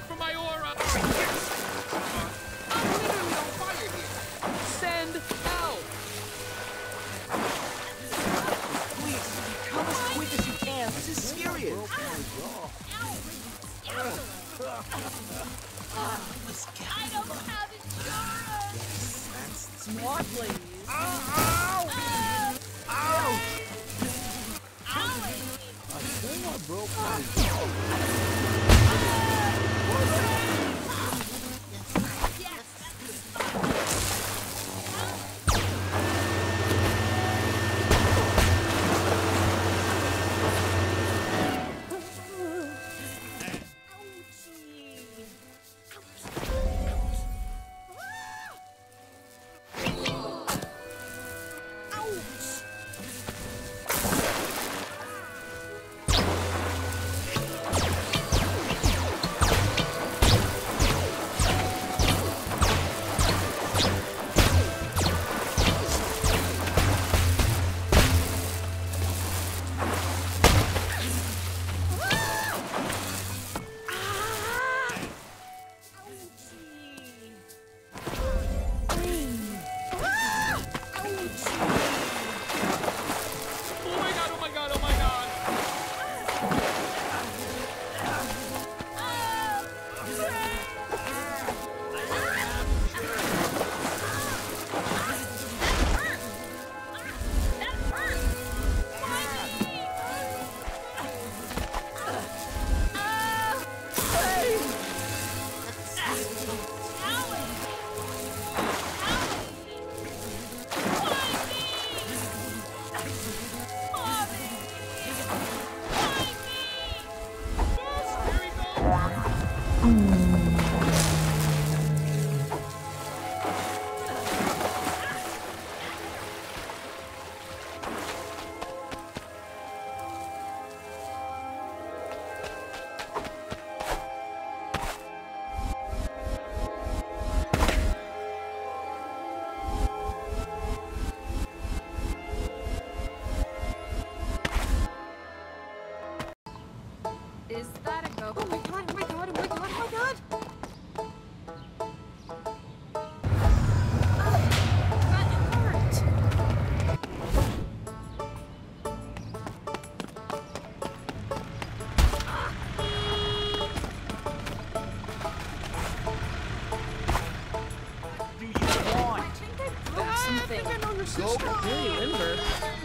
This for my aura! I'm literally on fire here! Send help! Please, come as quick as you can. This is serious. I don't have insurance. That's more, please. Oh think I know your sister. Very limber. Too